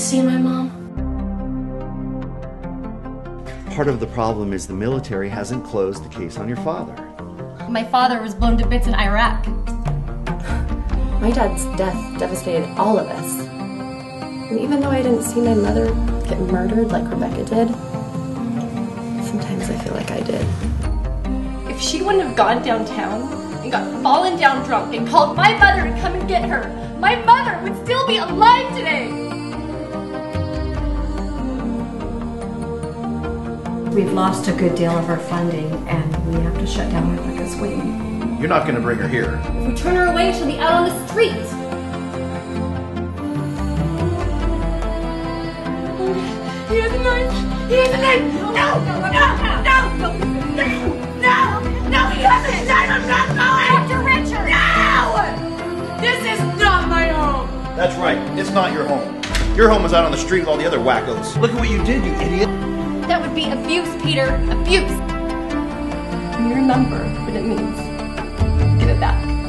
seen my mom? Part of the problem is the military hasn't closed the case on your father. My father was blown to bits in Iraq. My dad's death devastated all of us. And even though I didn't see my mother get murdered like Rebecca did, sometimes I feel like I did. If she wouldn't have gone downtown and got fallen down drunk and called my mother to come and get her, my mother would still be alive today. We've lost a good deal of our funding and we have to shut down Rebecca's wing. You're not going to bring her here. If we turn her away, she'll be out on the street. He has a knife! He has a knife! No! No! No! No! No! No! He has a knife! I'm not going! Dr. Richard! No! This is not my home! That's right. It's not your home. Your home is out on the street with all the other wackos. Look at what you did, you idiot! That would be abuse, Peter. Abuse. You remember what it means. Give it back.